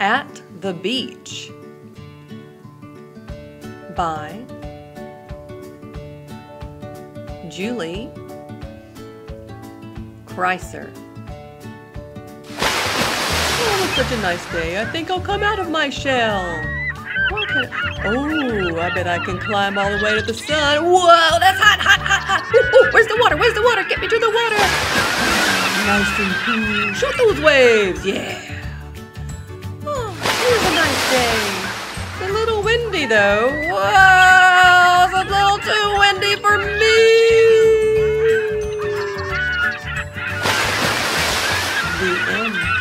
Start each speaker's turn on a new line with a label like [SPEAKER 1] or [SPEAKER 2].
[SPEAKER 1] At the Beach by Julie Kreiser. Oh, such a nice day. I think I'll come out of my shell. Oh, I bet I can climb all the way to the sun. Whoa, that's hot, hot, hot, hot. Ooh, ooh, where's the water? Where's the water? Get me to the water. Nice and cool. Shut those waves. Yeah. Though. Whoa, it's a little too windy for me. The end.